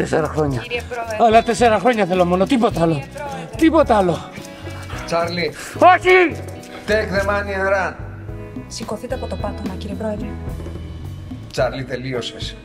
Τέσσερα χρόνια. Αλλά τέσσερα χρόνια θέλω μόνο, τίποτα άλλο. Τίποτα άλλο. Τσάρλι, Όχι! take the money and run. Σηκωθείτε από το πάτωμα, κύριε Πρόεδρε. Τσάρλι, τελείωσες.